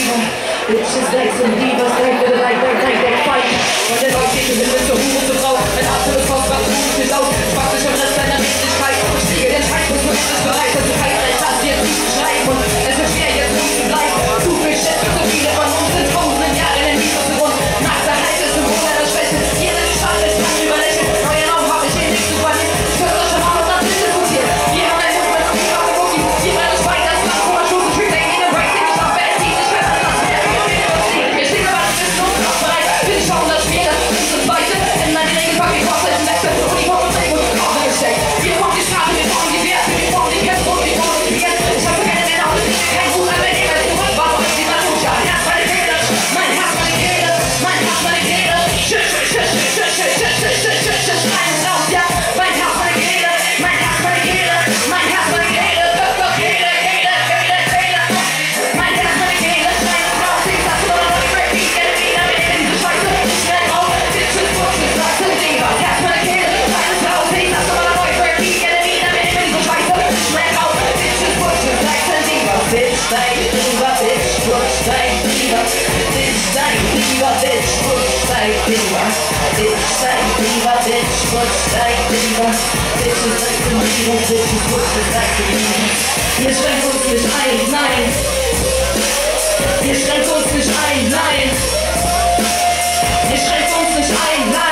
Bitches like some divas, like that, like that, like that fight. Und der Leute sind so hoch und so drauf. me what? It's like me what? It's what like me what? It's like me what? It's what like me uns nicht ein, nein! Ihr schränkt uns nicht ein, nein! Ihr schränkt uns nicht ein, nein!